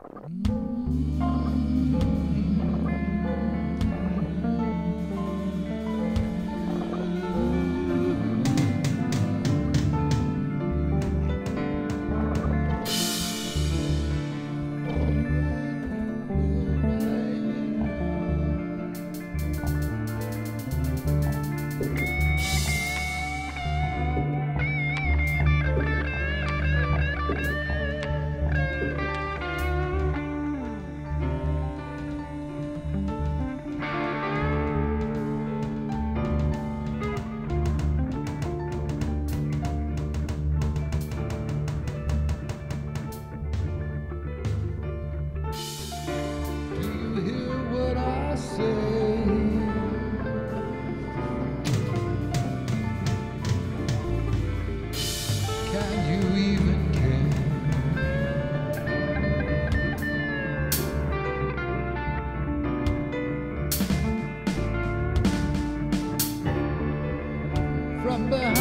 Mm. from behind.